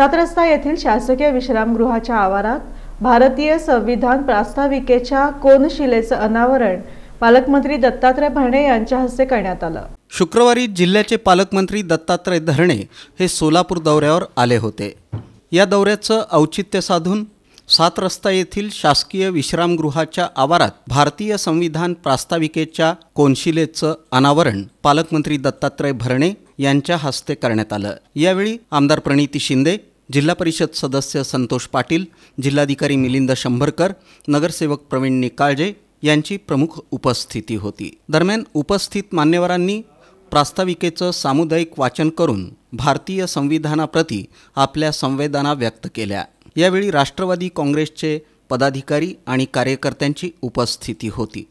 सात रस्ता येथील शासकीय विश्रामगृहाच्या आवारात भारतीय संविधान प्रास्ताविकेच्या कोनशिलेचं अनावरण पालकमंत्री दत्तात्रय भरणे यांच्या हस्ते करण्यात आलं. शुक्रवारी जिल्ह्याचे पालकमंत्री दत्तात्रय धरणे हे सोलापूर दौऱ्यावर आले होते. या दौऱ्याचं औचित्य साधून सात रस्ता येथील शासकीय विश्रामगृहाच्या आवारात भारतीय संविधान प्रास्ताविकेच्या कोनशिलेचं अनावरण पालकमंत्री दत्तात्रय भरणे यांच्या हस्ते करण्यात आलं. यावेळी आमदार प्रणिती शिंदे जिल्हा परिषद सदस्य संतोष पाटील जिल्हाधिकारी मिलिंद शंभरकर नगरसेवक प्रवीण निकाळजे यांची प्रमुख उपस्थिती होती. दरम्यान उपस्थित मान्यवरांनी प्रास्ताविकेचं सामुदायिक वाचन करून भारतीय संविधानाप्रती आपल्या संवेदना व्यक्त केल्या. यावेळी राष्ट्रवादी काँग्रेसचे पदाधिकारी आणि कार्यकर्त्यांची उपस्थिती होती.